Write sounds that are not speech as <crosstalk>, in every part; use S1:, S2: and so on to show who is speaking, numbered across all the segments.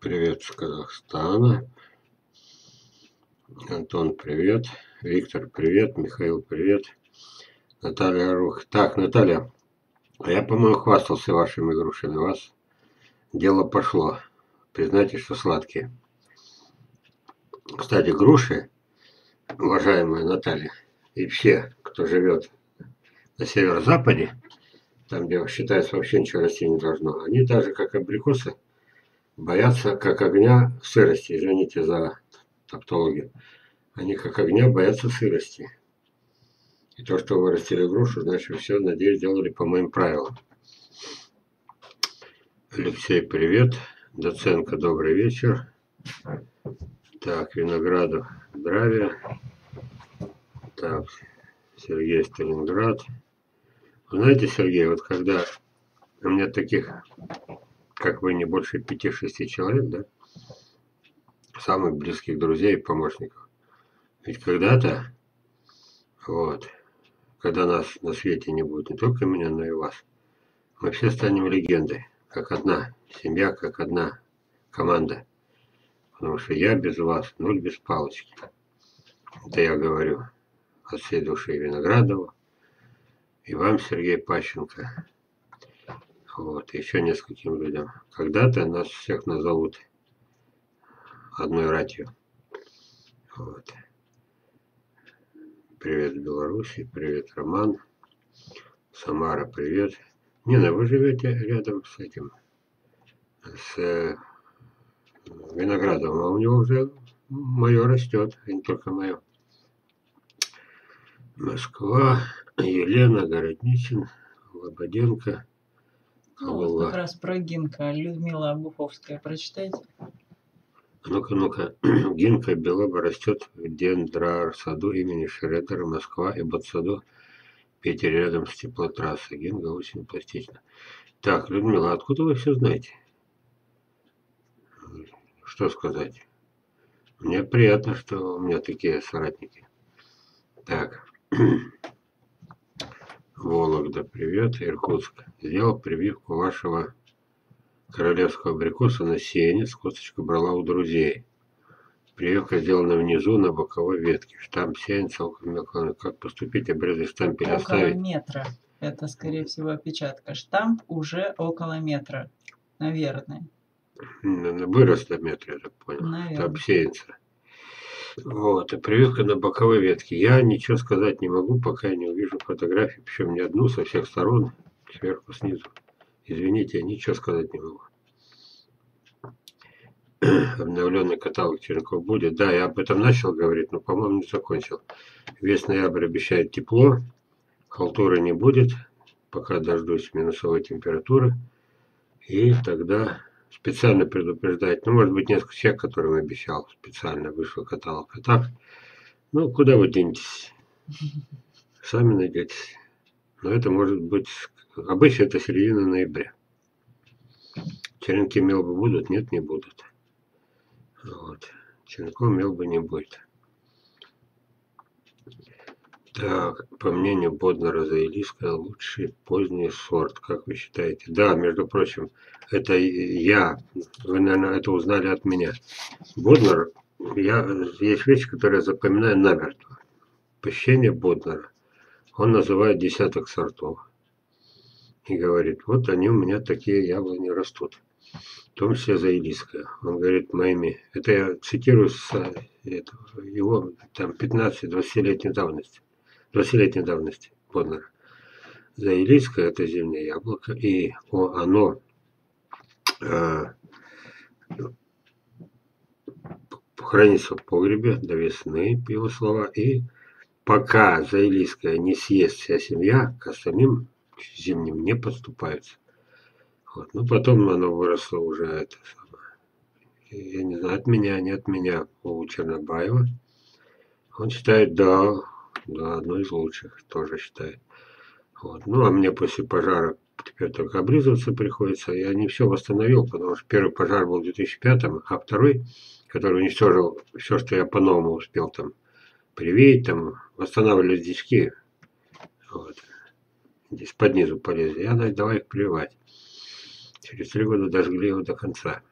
S1: Привет с Казахстана. Антон, привет. Виктор, привет. Михаил, привет. Наталья Рух. Так, Наталья, а я, по-моему, хвастался вашими грушами. У вас дело пошло. Признайте, что сладкие. Кстати, груши, уважаемая Наталья, и все, кто живет на северо-западе, там, где считается вообще ничего расти не должно, они так как абрикосы, боятся как огня сырости. Извините за тавтологию. Они как огня боятся сырости. И то, что вы растили грушу, значит, все, надеюсь, сделали по моим правилам. Алексей, привет. Доценко, добрый вечер. Так, Виноградов, здравия. Так, Сергей Сталинград. Знаете, Сергей, вот когда у меня таких, как вы, не больше пяти-шести человек, да, самых близких друзей и помощников. Ведь когда-то, вот, когда нас на свете не будет, не только меня, но и вас, мы все станем легендой, как одна семья, как одна команда. Потому что я без вас, нуль без палочки. Это я говорю от всей души Виноградова. И вам, Сергей Пащенко. Вот, еще нескольким людям. Когда-то нас всех назовут одной ратью. Вот. Привет, Беларуси, привет, Роман. Самара, привет. Нина, вы живете рядом с этим, с э, виноградом, а у него уже мое растет, и не только мое. Москва, Елена Городничин, Лободенко,
S2: Ну, вот как раз про Гинка. Людмила Обуховская. Прочитайте.
S1: Ну-ка, ну-ка. <clears throat> Гинка белоба растет в дендрар-саду имени Шредера, Москва и Ботсаду, Питер рядом с теплотрассой. Гинка очень пластична. Так, Людмила, откуда вы все знаете? Что сказать? Мне приятно, что у меня такие соратники. Так. Вологда, привет, Иркутск. Сделал прививку вашего королевского абрикоса на сеянец, косточку брала у друзей. Прививка сделана внизу на боковой ветке. Штамп сеянца около мелкого. Как поступить? Обрезать штамп или
S2: Около метра. Это, скорее всего, опечатка. Штамп уже около метра. Наверное.
S1: Вырос до метра, я так понял.
S2: Наверное.
S1: Штамп сеянца. Вот, и прививка на боковой ветке. Я ничего сказать не могу, пока я не увижу фотографии, причем не одну, со всех сторон, сверху, снизу. Извините, я ничего сказать не могу. <clears throat> Обновленный каталог черенков будет. Да, я об этом начал говорить, но, по-моему, не закончил. Весь ноябрь обещает тепло, халтуры не будет, пока дождусь минусовой температуры. И тогда специально предупреждать, ну, может быть, несколько человек, которым обещал, специально вышел каталог. А так, ну, куда вы денетесь? Сами найдетесь. Но это может быть, обычно это середина ноября. Черенки мелбы будут? Нет, не будут. Вот. Черенков мелбы не будет. Так, по мнению Боднера Заилийская, лучший поздний сорт, как вы считаете? Да, между прочим, это я, вы, наверное, это узнали от меня. Боднер, я, есть вещи, которые я запоминаю намертво. Посещение Боднера. Он называет десяток сортов. И говорит, вот они у меня такие яблони растут. В том числе заилийская. Он говорит моими, это я цитирую с э, этого, его там 15-20-летней давности. 20-летней давности Боднера. Заилийское это зимнее яблоко, и оно э, хранится в погребе до весны, его слова, и пока заилийская не съест вся семья, к остальным зимним не подступаются. Вот. Ну, потом оно выросло уже, это самое, я не знаю, от меня, не от меня, у Чернобаева. Он считает, да, да, одно из лучших, тоже считает. Вот. Ну, а мне после пожара теперь только облизываться приходится. Я не все восстановил, потому что первый пожар был в 2005, а второй, который уничтожил все, что я по-новому успел там привить, там восстанавливали дички, Вот. Здесь под низу полезли. Я давай их прививать. Через три года дожгли его до конца.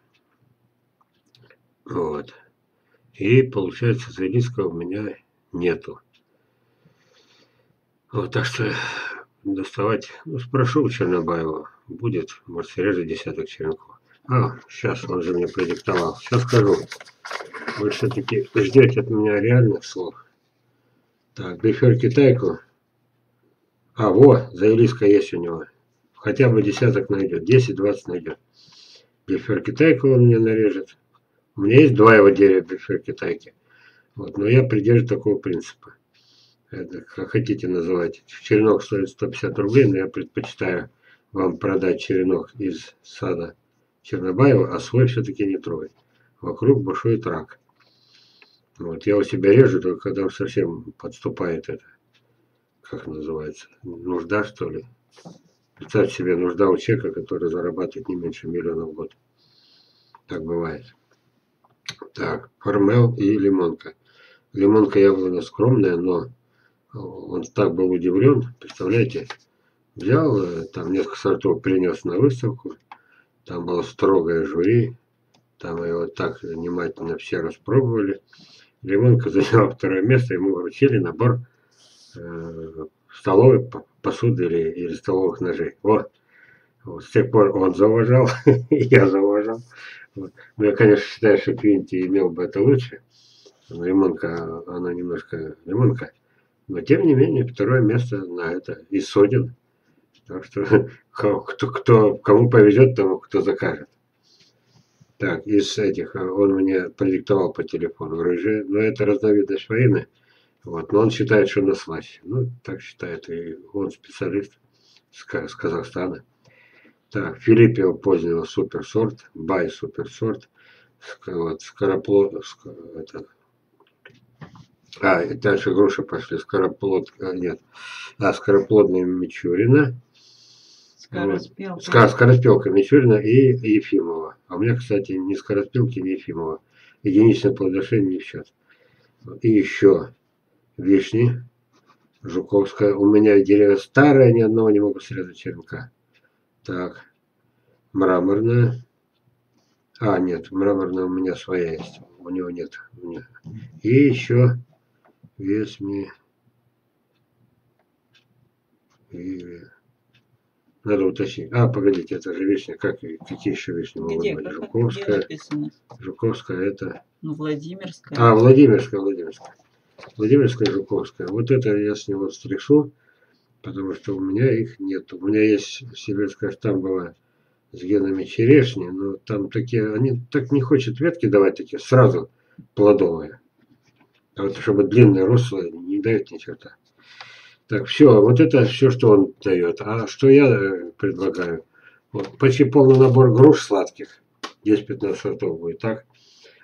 S1: Вот. И получается, Заилийского у меня нету. Вот, так что доставать, ну, спрошу у Чернобаева, будет, может, срежет десяток черенков. А, сейчас он же мне продиктовал. Сейчас скажу. Вы все-таки ждете от меня реальных слов. Так, бифер китайку. А, вот, заилиска есть у него. Хотя бы десяток найдет. 10-20 найдет. Бифер китайку он мне нарежет. У меня есть два его дерева бифер китайки. Вот, но я придерживаюсь такого принципа. Это, как хотите называть. Черенок стоит 150 рублей, но я предпочитаю вам продать черенок из сада Чернобаева, а свой все-таки не трогать. Вокруг бушует рак. Вот, я у себя режу, только когда совсем подступает это, как называется, нужда, что ли. Представьте себе, нужда у человека, который зарабатывает не меньше миллиона в год. Так бывает. Так, формел и лимонка. Лимонка яблоня скромная, но он так был удивлен, представляете, взял, э, там несколько сортов принес на выставку, там было строгое жюри, там его так внимательно все распробовали. Лимонка заняла второе место, ему вручили набор э, столовой посуды или, или столовых ножей. Вот. вот. С тех пор он зауважал, <laughs> я зауважал. Вот. Ну, я, конечно, считаю, что Квинти имел бы это лучше. Лимонка, она немножко лимонка. Но, тем не менее, второе место на это и сотен. Так что, <laughs> кто, кто, кому повезет, тому кто закажет. Так, из этих, э, он мне продиктовал по телефону рыжие, но это разновидность воины. Вот, но он считает, что на слаще. Ну, так считает, и он специалист с, с Казахстана. Так, Филиппио позднего суперсорт, бай суперсорт, вот, скороплод, это, а, и дальше груши пошли, скороплод, а, нет, а, скороплодная Мичурина,
S2: Скороспелка.
S1: Вот. Скороспелка Мичурина и Ефимова. А у меня, кстати, ни скороспелки, ни Ефимова. Единичное плодоношение не в счет. И еще вишни, Жуковская. У меня дерево старое, ни одного не могу срезать черенка. Так, мраморная. А, нет, мраморная у меня своя есть. У него нет. И еще весьми. Или... Надо уточнить. А, погодите, это же вишня. Как, какие еще вишни могут
S2: Где?
S1: быть?
S2: Как,
S1: Жуковская.
S2: где?
S1: Жуковская это...
S2: Ну, Владимирская.
S1: А, Владимирская, Владимирская. Владимирская, Жуковская. Вот это я с него стрясу, потому что у меня их нет. У меня есть сибирская штамбовая с генами черешни, но там такие, они так не хочет ветки давать такие сразу плодовые. А вот чтобы длинные рослые не дают ни черта. Так, все, вот это все, что он дает. А что я э, предлагаю? Вот, почти полный набор груш сладких. 10-15 сортов будет, так?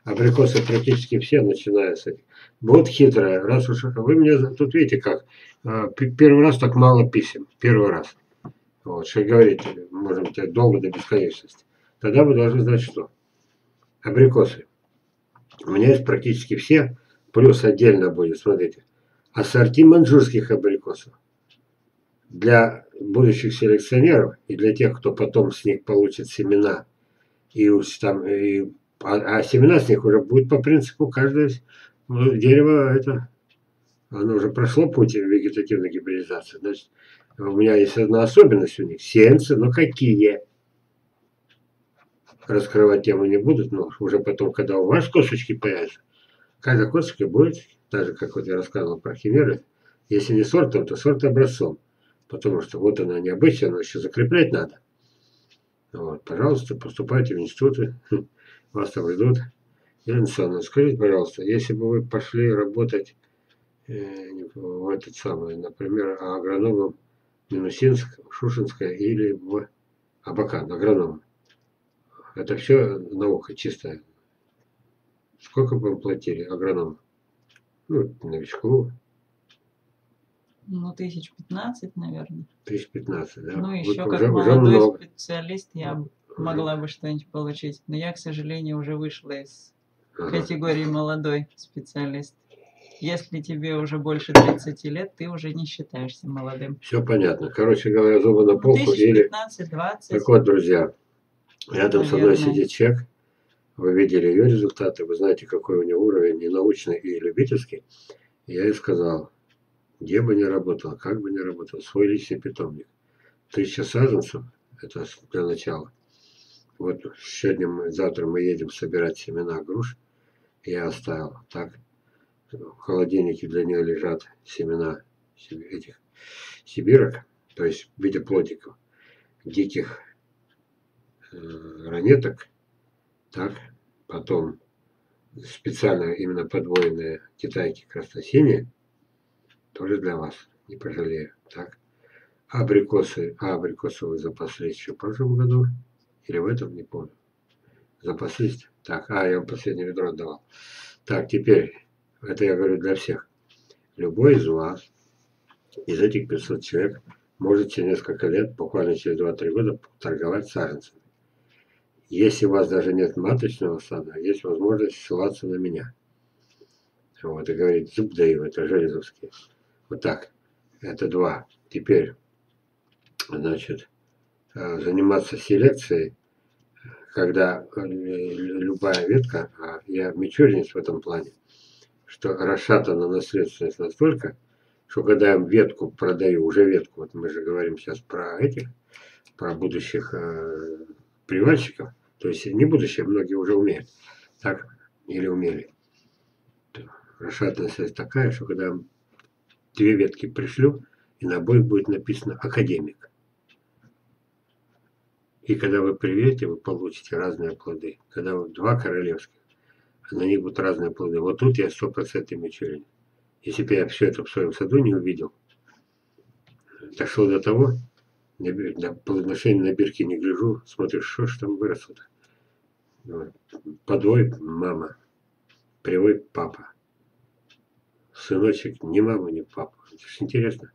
S1: Абрикосы практически все, этих. Вот хитрая, раз уж вы мне тут видите как, а, первый раз так мало писем, первый раз. Вот, что говорите, можем тебе долго до бесконечности. Тогда вы должны знать что. Абрикосы. У меня есть практически все, плюс отдельно будет, смотрите ассорти маньчжурских абрикосов. Для будущих селекционеров и для тех, кто потом с них получит семена, и, там, и, а, а семена с них уже будет по принципу каждое дерево, это, оно уже прошло путь вегетативной гибридизации. Значит, у меня есть одна особенность у них. Сеянцы, но какие? Раскрывать тему не будут, но уже потом, когда у вас косточки появятся, каждая косточка будет так же, как вот я рассказывал про химеры, если не сортом, то сорт образцом. Потому что вот она необычная, но еще закреплять надо. Вот, пожалуйста, поступайте в институты, вас там ждут. Елена Александровна, скажите, пожалуйста, если бы вы пошли работать э, в этот самый, например, агрономом Минусинск, Шушинская или в Абакан, агрономом, это все наука чистая. Сколько бы вы платили агрономам? ну, новичку.
S2: Ну, тысяч пятнадцать, наверное.
S1: Тысяч пятнадцать, да?
S2: Ну, еще
S1: Вот
S2: как
S1: уже, уже
S2: молодой
S1: много.
S2: специалист я
S1: Уже.
S2: могла бы что-нибудь получить. Но я, к сожалению, уже вышла из
S1: Ага.
S2: категории молодой специалист. Если тебе уже больше 30 лет, ты уже не считаешься молодым.
S1: Все понятно. Короче говоря, зубы на
S2: Ну,
S1: полку
S2: тысяч
S1: или...
S2: 15-20.
S1: Так вот, друзья, рядом со мной
S2: Наверное.
S1: сидит человек, вы видели ее результаты, вы знаете, какой у него уровень и научный, и любительский. Я ей сказал, где бы ни работал, как бы ни работал, свой личный питомник. Тысяча саженцев, это для начала. Вот сегодня, мы, завтра мы едем собирать семена груш. Я оставил так. В холодильнике для нее лежат семена этих сибирок, то есть в виде плодиков, диких э, ранеток, так, потом специально именно подвоенные китайки красносиние, тоже для вас, не пожалею, так. Абрикосы, а абрикосы вы запаслись еще в прошлом году, или в этом, не помню. Запаслись? Так, а, я вам последнее ведро отдавал. Так, теперь, это я говорю для всех. Любой из вас, из этих 500 человек, может через несколько лет, буквально через 2-3 года, торговать саженцами. Если у вас даже нет маточного сада, есть возможность ссылаться на меня. Вот, и говорить, зуб даю, это железовские. Вот так. Это два. Теперь, значит, э, заниматься селекцией, когда э, любая ветка, а я мичуринец в этом плане, что расшатана наследственность настолько, что когда я ветку продаю, уже ветку, вот мы же говорим сейчас про этих, про будущих э, привальщиков, то есть не будущее, многие уже умеют, так, или умели. Расшатанная связь такая, что когда две ветки пришлю, и на обоих будет написано «академик». И когда вы приведете, вы получите разные плоды. Когда вы два королевских, на них будут разные плоды. Вот тут я стопроцентный мичурин. Если бы я все это в своем саду не увидел, дошло до того, на, плодоношение на бирке не гляжу, смотрю, что ж там выросло-то. Подвой мама, привой папа. Сыночек ни мама, ни папа. Это ж интересно.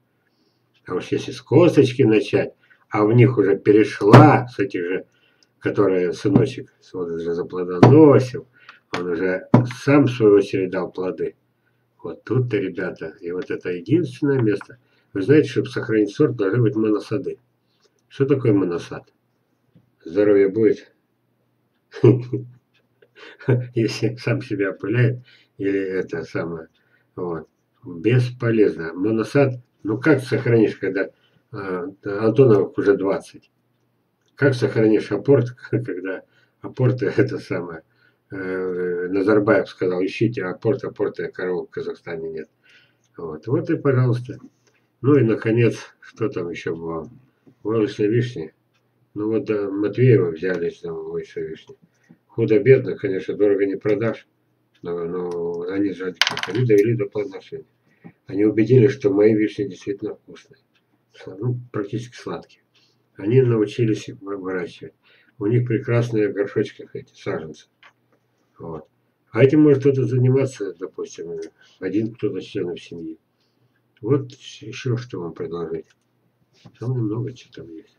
S1: А уж если с косточки начать, а в них уже перешла с этих же, которые сыночек вот уже заплодоносил, он уже сам в свою очередь дал плоды. Вот тут-то, ребята, и вот это единственное место. Вы знаете, чтобы сохранить сорт, должны быть моносады. Что такое моносад? Здоровье будет, <laughs> если сам себя опыляет, или это самое, вот. Бесполезно. Моносад, ну как сохранишь, когда а, Антоновых уже 20? Как сохранишь апорт, <laughs> когда апорты это самое, э, Назарбаев сказал, ищите апорт, апорта коров в Казахстане нет. Вот, вот и пожалуйста. Ну и наконец, что там еще было? Войлочной вишни. Ну вот да, Матвеева взяли там войлочной вишни. Худо-бедно, конечно, дорого не продашь. Но, но они же они довели до плодоношения. Они убедились, что мои вишни действительно вкусные. Ну, практически сладкие. Они научились их вы- выращивать. У них прекрасные в горшочках эти саженцы. Вот. А этим может кто-то заниматься, допустим, один кто-то из членов семьи. Вот еще что вам предложить. Там много чего там есть.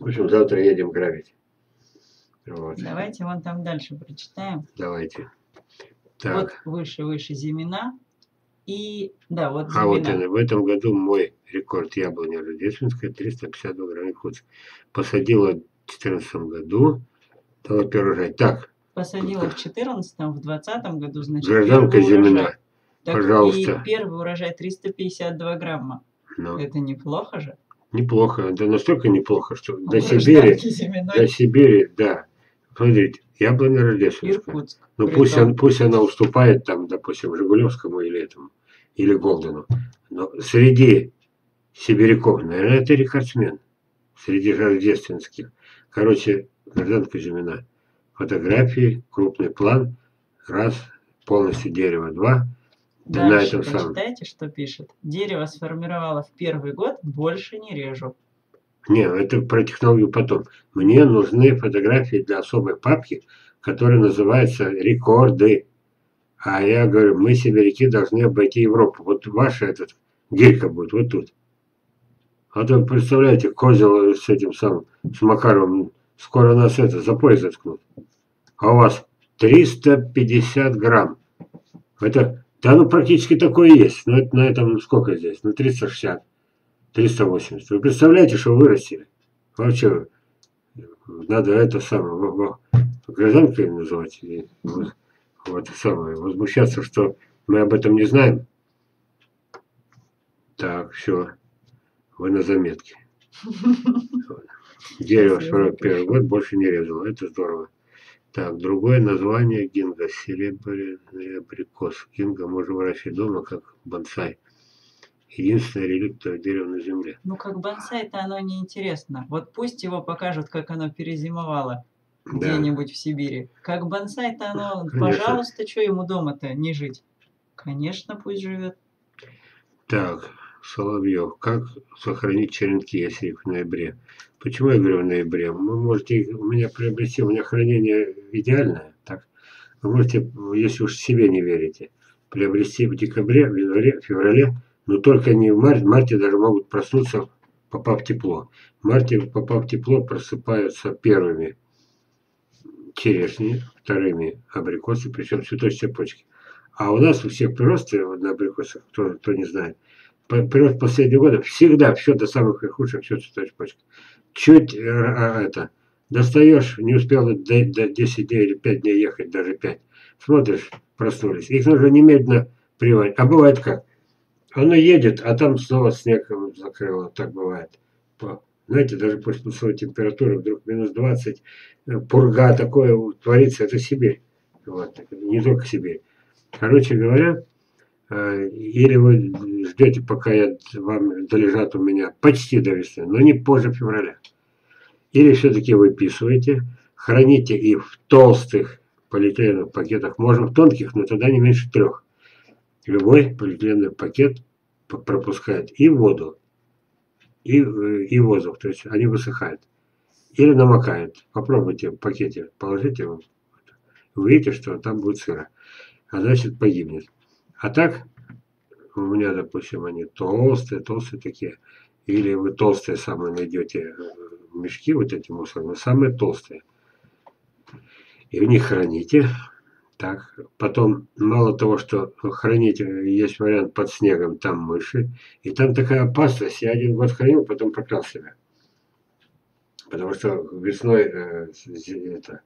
S1: В общем, завтра едем грабить. Вот,
S2: Давайте вон там дальше прочитаем.
S1: давайте. Так.
S2: Вот выше, выше Зимина. И, да, вот
S1: А вот
S2: Зимина.
S1: и в этом году мой рекорд яблони рождественская 352 грамма куц. Посадила в 2014 году, дала первый урожай. Так,
S2: Посадила в 14 в 20 году, значит,
S1: гражданка. Зимина,
S2: Так
S1: пожалуйста.
S2: И первый урожай 352 грамма.
S1: Ну,
S2: Это неплохо же.
S1: неплохо. Да настолько неплохо, что
S2: У
S1: до Сибири, до Сибири, да. Смотрите, яблоня рождественская.
S2: Иркутск.
S1: Ну пусть, он, пусть она уступает там, допустим, Жигулевскому или этому, или Голдену. Но среди сибиряков, наверное, это рекордсмен. Среди рождественских. Короче, гражданка Зимина. Фотографии, крупный план, раз, полностью дерево, два. Да
S2: Дальше
S1: самом.
S2: прочитайте, что пишет. Дерево сформировало в первый год, больше не режу.
S1: Не, это про технологию потом. Мне нужны фотографии для особой папки, которая называется «Рекорды». А я говорю, мы, сибиряки, должны обойти Европу. Вот ваша этот гирька будет вот тут. А то, представляете, козел с этим самым, с Макаровым, скоро нас это, за пояс заткнут. А у вас 350 грамм. Это Да, ну практически такое есть. Но это, на этом ну, сколько здесь? Ну 360, 380. Вы представляете, что вырастили? Вообще, надо это самое, гражданкой называть. И, вот, самое, возмущаться, что мы об этом не знаем. Так, все. Вы на заметке. <laughs> Дерево 41 год больше не резал. Это здорово. Так, другое название гинга. Серебряный абрикос. Гинга можно выращивать дома, как бонсай. Единственное реликтовое дерево на земле.
S2: Ну, как бонсай-то оно неинтересно. Вот пусть его покажут, как оно перезимовало
S1: Да.
S2: где-нибудь в Сибири. Как бонсай-то оно,
S1: Конечно.
S2: пожалуйста, что ему дома-то не жить? Конечно, пусть живет.
S1: Так, Соловьев. Как сохранить черенки, если их в ноябре? Почему я говорю в ноябре? Вы можете их у меня приобрести, у меня хранение идеальное, так? Вы можете, если уж себе не верите, приобрести в декабре, в январе, феврале, но только не в марте. В марте даже могут проснуться, попав в тепло. В марте, попав в тепло, просыпаются первыми черешни, вторыми абрикосы, причем цветочные почки. А у нас у всех приросты на абрикосах, кто, кто не знает, по- прирост последнего года всегда все до самых верхушек, все цветочная почка. Чуть э, а, это, достаешь, не успел до, до 10 дней или 5 дней ехать, даже 5. Смотришь, проснулись. Их нужно немедленно приводить. А бывает как? Оно едет, а там снова снегом закрыло. Так бывает. Знаете, даже после плюсовой температуры вдруг минус 20, э, пурга такое творится, это Сибирь. Вот. Не только Сибирь. Короче говоря, или вы ждете, пока я, вам долежат у меня почти до весны, но не позже февраля. Или все-таки выписываете, храните их в толстых полиэтиленовых пакетах, можно в тонких, но тогда не меньше трех. Любой полиэтиленовый пакет пропускает и воду, и, э, и воздух, то есть они высыхают. Или намокают. Попробуйте в пакете, положите его, вы видите, что там будет сыро, а значит погибнет. А так, у меня, допустим, они толстые, толстые такие, или вы толстые самые найдете э, мешки, вот эти мусорные, самые толстые. И в них храните. Так, потом, мало того, что хранить, э, есть вариант под снегом, там мыши. И там такая опасность. Я один год хранил, потом проклял себя. Потому что весной э, это,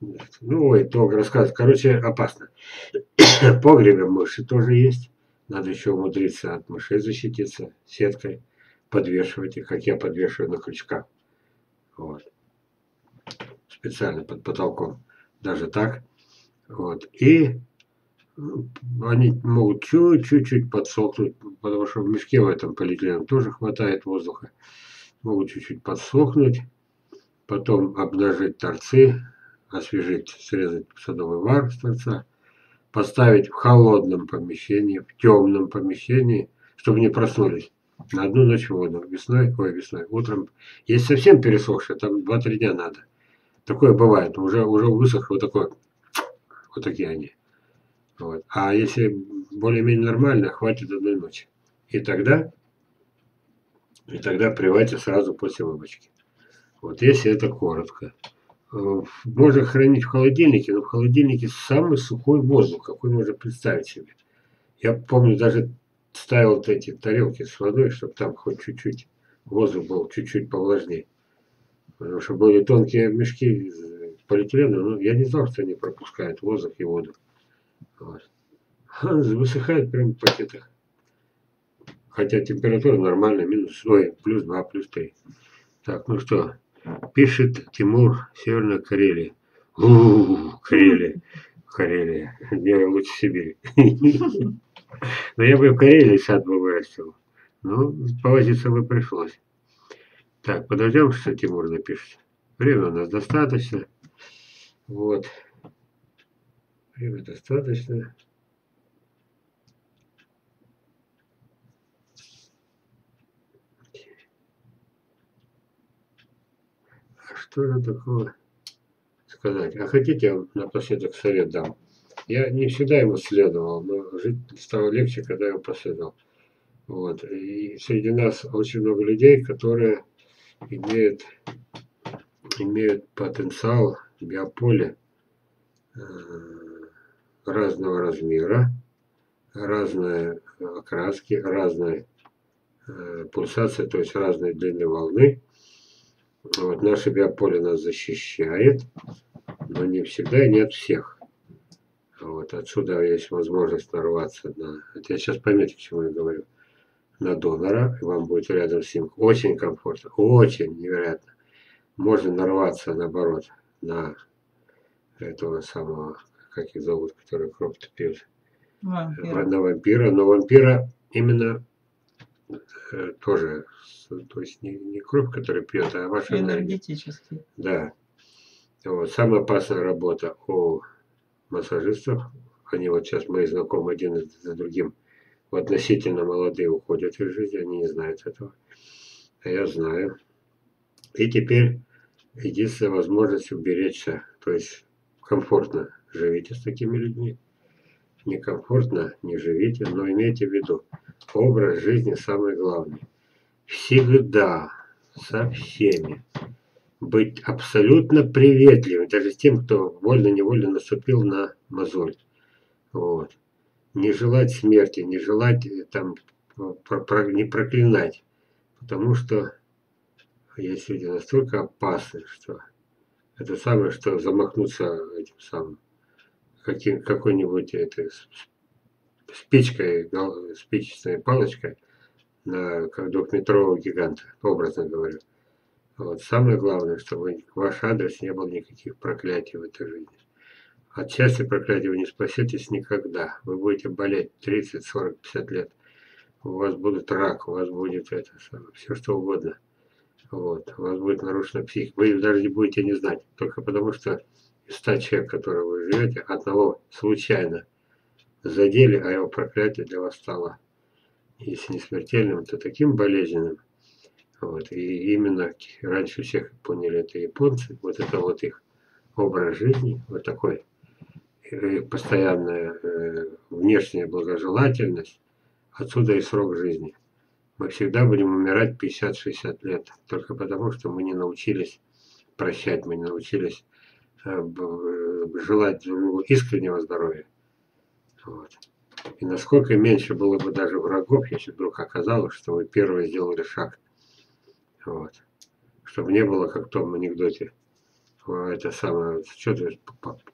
S1: ну, ой, долго рассказывать. Короче, опасно. <coughs> Погребе мыши тоже есть. Надо еще умудриться от мышей защититься сеткой. Подвешивать их, как я подвешиваю на крючках. Вот. Специально под потолком. Даже так. Вот. И они могут чуть-чуть подсохнуть, потому что в мешке в этом полиэтиленовом тоже хватает воздуха. Могут чуть-чуть подсохнуть, потом обнажить торцы, освежить, срезать садовый вар с торца, поставить в холодном помещении, в темном помещении, чтобы не проснулись. На одну ночь воду. Весной, ой, весной, утром. Если совсем пересохшее, там 2-3 дня надо. Такое бывает. Уже, уже высох вот такой. Вот такие они. Вот. А если более-менее нормально, хватит одной ночи. И тогда, и тогда привайте сразу после выбочки. Вот если это коротко. Э, Можно хранить в холодильнике, но в холодильнике самый сухой воздух, какой можно представить себе. Я помню, даже ставил вот эти тарелки с водой, чтобы там хоть чуть-чуть воздух был чуть-чуть повлажнее. Потому что были тонкие мешки полиэтилена, но я не знал, что они пропускают воздух и воду. Вот. А, Высыхает прямо в пакетах. Хотя температура нормальная, минус, ой, плюс 2, плюс 3. Так, ну что, пишет Тимур, Северная Карелия. У, Карелия, Карелия, мне лучше Сибири. Но я бы в Карелии сад вырастил. Ну, повозиться бы пришлось. Так, подождем, что Тимур напишет. Время у нас достаточно. Вот. Время достаточно. А что же такого сказать? А хотите, я вам напоследок совет дам? Я не всегда ему следовал, но жить стало легче, когда я ему последовал. Вот. И среди нас очень много людей, которые имеют, имеют потенциал биополя э, разного размера, разные окраски, разные э, пульсации, то есть разные длины волны. Вот, наше биополе нас защищает, но не всегда и не от всех. Вот, отсюда есть возможность нарваться на... Это я сейчас поймете, к чему я говорю. На донора, и вам будет рядом с ним очень комфортно, очень невероятно. Можно нарваться, наоборот, на этого самого, как их зовут, который кровь пьют.
S2: Вампир.
S1: На вампира, но вампира именно тоже, то есть не, не кровь, которая пьет, а ваша.
S2: Энергетический.
S1: Да. Вот. Самая опасная работа у массажистов, они вот сейчас мои знакомые один за другим, вот относительно молодые уходят из жизни, они не знают этого. А я знаю. И теперь единственная возможность уберечься, то есть комфортно живите с такими людьми. Некомфортно не живите, но имейте в виду, образ жизни самый главный. Всегда со всеми быть абсолютно приветливым, даже с тем, кто вольно-невольно наступил на мозоль. Вот. Не желать смерти, не желать э, там, про, про, не проклинать, потому что есть люди настолько опасны, что это самое, что замахнуться этим самым, каким, какой-нибудь этой спичкой, спичечной палочкой на как двухметрового гиганта, образно говоря. Вот. Самое главное, чтобы ваш адрес не было никаких проклятий в этой жизни. От счастья проклятия вы не спасетесь никогда. Вы будете болеть 30, 40, 50 лет. У вас будет рак, у вас будет это, все что угодно. Вот. У вас будет нарушена психика. Вы даже не будете не знать. Только потому, что из 100 человек, которые вы живете, одного случайно задели, а его проклятие для вас стало, если не смертельным, то таким болезненным. Вот. И именно раньше всех поняли это японцы. Вот это вот их образ жизни, вот такой их постоянная э, внешняя благожелательность, отсюда и срок жизни – мы всегда будем умирать 50-60 лет, только потому, что мы не научились прощать, мы не научились э, э, желать искреннего здоровья. Вот. И насколько меньше было бы даже врагов, если вдруг оказалось, что вы первые сделали шаг. Вот. Чтобы не было, как в том анекдоте, это самое, что ты,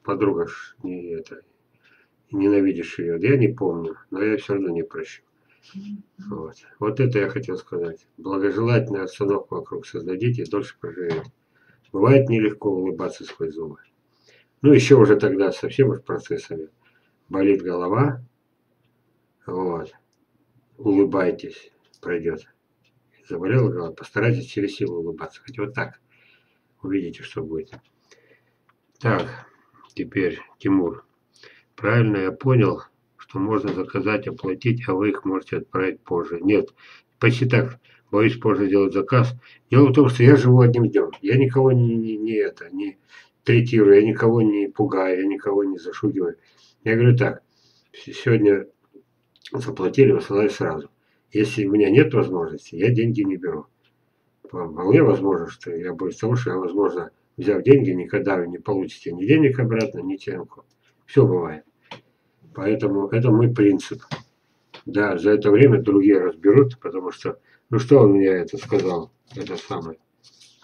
S1: подруга, не, это, ненавидишь ее. Я не помню, но я все равно не прощу. Вот. вот это я хотел сказать. Благожелательную обстановку вокруг создадите, дольше проживете. Бывает нелегко улыбаться сквозь зубы. Ну, еще уже тогда совсем уж процессами. Болит голова. Вот. Улыбайтесь, пройдет. Заболела голова, постарайтесь через силу улыбаться. Хотя вот так. Увидите, что будет. Так, теперь Тимур. Правильно я понял, что можно заказать, оплатить, а вы их можете отправить позже. Нет, почти так. Боюсь позже сделать заказ. Дело в том, что я живу одним днем. Я никого не, не, не это, не третирую, я никого не пугаю, я никого не зашугиваю. Я говорю так, сегодня заплатили, высылаю сразу. Если у меня нет возможности, я деньги не беру. Вполне возможно, что я боюсь того, что я, возможно, взяв деньги, никогда вы не получите ни денег обратно, ни темку. Все бывает. Поэтому это мой принцип. Да, за это время другие разберут, потому что, ну что он мне это сказал, это самый,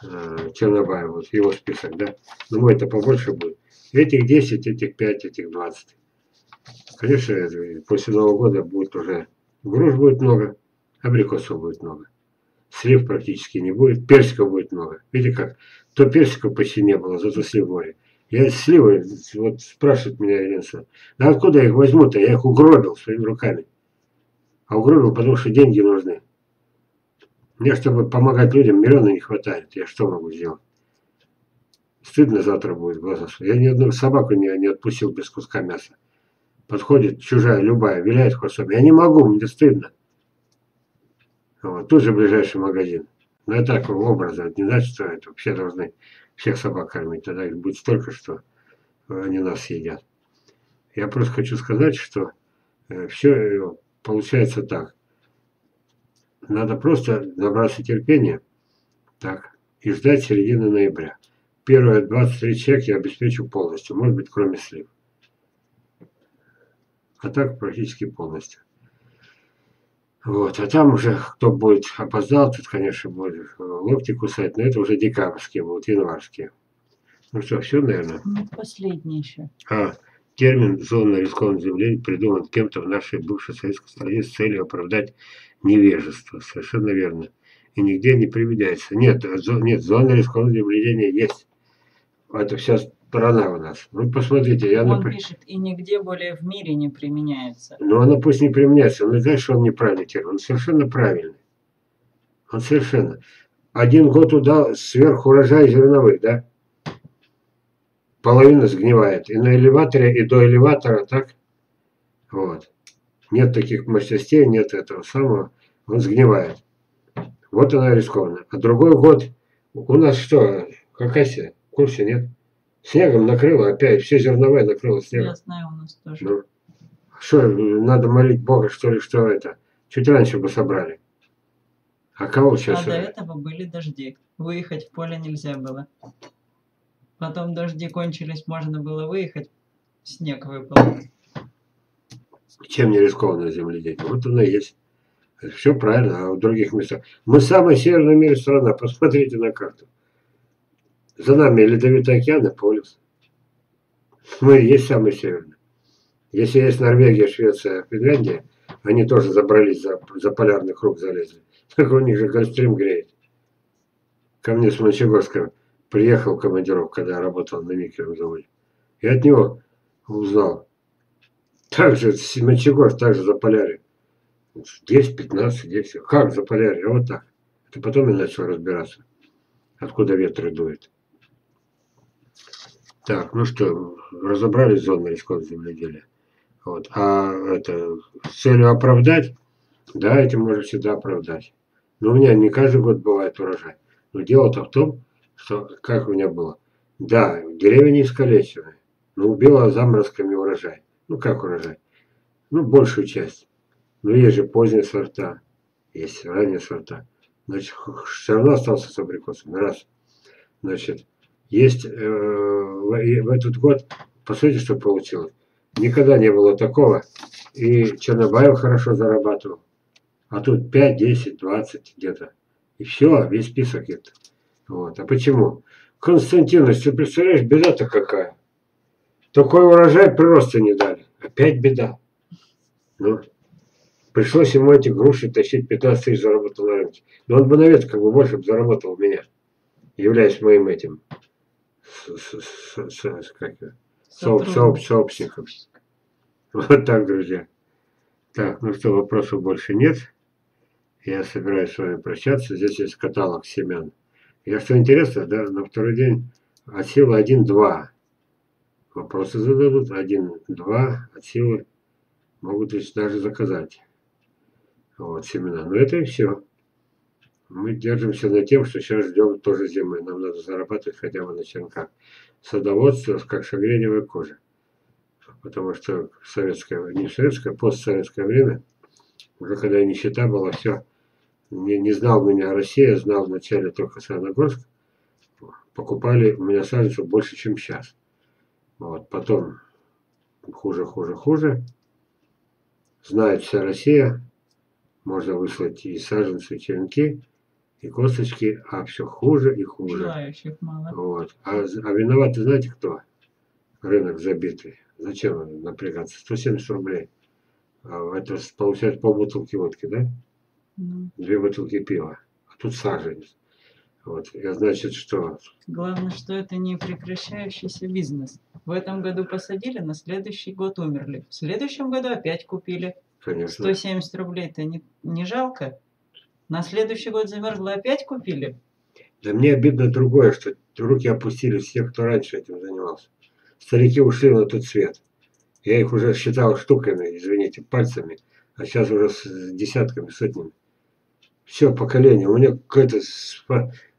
S1: э, Чернобаев, вот его список, да, ну мой это побольше будет. Этих 10, этих 5, этих 20. Конечно, после Нового года будет уже, груш будет много, абрикосов будет много. Слив практически не будет, персиков будет много. Видите как, то персиков почти не было, зато слив море. Я сливы, вот спрашивает меня Ленса, да откуда я их возьму-то? Я их угробил своими руками. А угробил, потому что деньги нужны. Мне, чтобы помогать людям, миллиона не хватает. Я что могу сделать? Стыдно завтра будет глаза. Я ни одну собаку не, не отпустил без куска мяса. Подходит чужая, любая, виляет хвостом. Я не могу, мне стыдно. Вот, тут же ближайший магазин. Но это так образно, не значит, что это все должны всех собак кормить, тогда их будет столько, что они нас съедят. Я просто хочу сказать, что э, все э, получается так. Надо просто набраться терпения так, и ждать середины ноября. Первые 23 человек я обеспечу полностью, может быть, кроме слив. А так практически полностью. Вот, а там уже кто будет опоздал, тут, конечно, будет локти кусать, но это уже декабрьские будут, январские. Ну что, все, наверное?
S2: Ну, последний еще.
S1: А, термин «зона рискованных заявлений» придуман кем-то в нашей бывшей советской стране с целью оправдать невежество. Совершенно верно. И нигде не применяется. Нет, зо, нет зона рискованных заявлений есть. Это вся страна у нас. Ну, посмотрите, я...
S2: Он
S1: например,
S2: пишет, и нигде более в мире не применяется.
S1: Ну, оно пусть не применяется, но знаешь, что он неправильный термин? Он совершенно правильный. Он совершенно. Один год удал сверхурожай зерновых, да? Половина сгнивает. И на элеваторе, и до элеватора, так? Вот. Нет таких мощностей, нет этого самого. Он сгнивает. Вот она рискованно. А другой год у нас что? Какая В курсе нет? Снегом накрыло опять. Все зерновые накрыло снегом.
S2: Я знаю, у нас тоже.
S1: Ну, что, надо молить Бога, что ли, что это? Чуть раньше бы собрали. А кого сейчас?
S2: А до этого были дожди. Выехать в поле нельзя было. Потом дожди кончились, можно было выехать, снег выпал.
S1: Чем не рискованное земледелие? Вот оно и есть. Все правильно, а в других местах. Мы самая северная в мире страна, посмотрите на карту. За нами Ледовитый океан и полюс. Мы и есть самый северный. Если есть Норвегия, Швеция, Финляндия, они тоже забрались за, за полярный круг, залезли. Так у них же Гольфстрим греет. Ко мне с Мончегорска приехал в командировку, когда я работал на микровом заводе. И от него узнал. Также Мончегор, также за полярье. 10, 15, 10. Как за полярье? А вот так. Это потом я начал разбираться, откуда ветры дуют. Так, ну что, разобрались зоны рисков земледелия. Вот. А это с целью оправдать, да, этим можно всегда оправдать. Но у меня не каждый год бывает урожай. Но дело-то в том, что как у меня было. Да, деревья не искалечены, но убила заморозками урожай. Ну как урожай? Ну, большую часть. Но есть же поздние сорта, есть ранние сорта. Значит, все равно остался с абрикосами. Раз. Значит, есть э, в, этот год, посмотрите, что получилось. Никогда не было такого. И Чернобаев хорошо зарабатывал. А тут 5, 10, 20 где-то. И все, весь список это. Вот. А почему? Константинович, ты представляешь, беда-то какая. Такой урожай прироста не дали. Опять беда. Ну, пришлось ему эти груши тащить 15 тысяч заработал на рынке. Но он бы, наверное, как бы больше бы заработал меня, являясь моим этим с, с, как, сооб, сооб, сообщником. Вот так, друзья. Так, ну что, вопросов больше нет. Я собираюсь с вами прощаться. Здесь есть каталог семян. Я что интересно, да, на второй день от силы 1-2. Вопросы зададут. 1-2 от силы могут даже заказать. Вот, семена. Но это и все. Мы держимся на тем, что сейчас ждем тоже зимы. Нам надо зарабатывать хотя бы на черенках. Садоводство как шагреневая кожа. Потому что в советское, не в советское, а постсоветское время, уже когда нищета была, все, не, не знал меня Россия, знал вначале только Саяногорск, покупали у меня саженцев больше, чем сейчас. Вот, потом хуже, хуже, хуже. Знает вся Россия, можно выслать и саженцы, и черенки, и косточки, а все хуже и хуже.
S2: Желающих мало.
S1: Вот. А, а виноваты знаете кто? Рынок забитый. Зачем напрягаться? 170 рублей. А это получается по бутылке водки, да?
S2: Ну,
S1: Две бутылки пива. А тут саженец. Вот. И значит, что?
S2: главное, что это не прекращающийся бизнес. В этом году посадили, на следующий год умерли. В следующем году опять купили.
S1: Конечно.
S2: 170 рублей-то не, не жалко. На следующий год замерзло, опять купили.
S1: Да мне обидно другое, что руки опустили всех, кто раньше этим занимался. Старики ушли на тот свет. Я их уже считал штуками, извините, пальцами, а сейчас уже с десятками, сотнями. Все поколение. У меня какое-то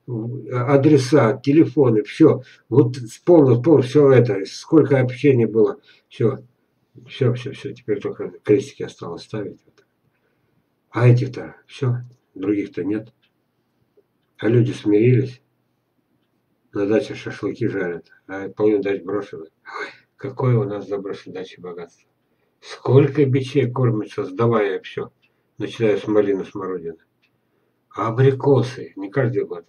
S1: адреса, телефоны, все. Вот вспомнил, вспомнил все это. Сколько общения было. Все. Все, все, все. Теперь только крестики осталось ставить. А этих-то все. Других-то нет. А люди смирились. На даче шашлыки жарят, а половину дач брошено. Какое у нас заброшено дачи богатство. Сколько бичей кормится, сдавая все, начиная с малины, смородины. А абрикосы не каждый год.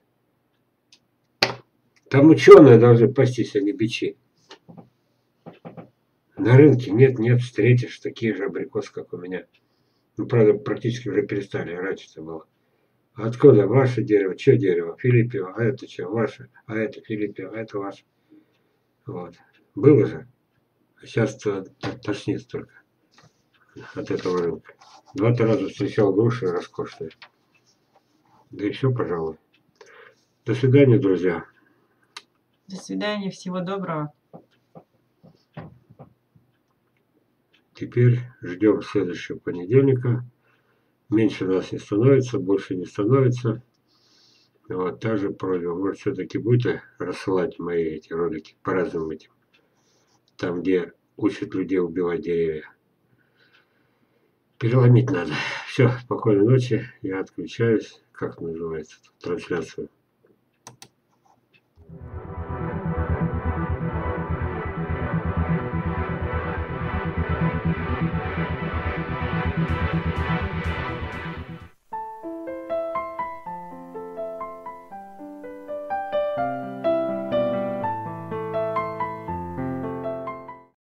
S1: Там ученые должны пастись, а не бичи. На рынке нет, нет, встретишь такие же абрикосы, как у меня. Ну, правда, практически уже перестали, раньше это было. Откуда ваше дерево? Че дерево? Филиппио. А это что? Ваше. А это Филиппио. А это ваше. Вот. Было же. А сейчас -то тошнит только от этого рынка. Два-три раза встречал груши роскошные. Да и все, пожалуй. До свидания, друзья.
S2: До свидания, всего доброго.
S1: Теперь ждем следующего понедельника. Меньше нас не становится, больше не становится. Вот, также просьба, может, все-таки будете рассылать мои эти ролики по разным этим. Там, где учат людей убивать деревья. Переломить надо. Все, спокойной ночи. Я отключаюсь, как называется, трансляцию.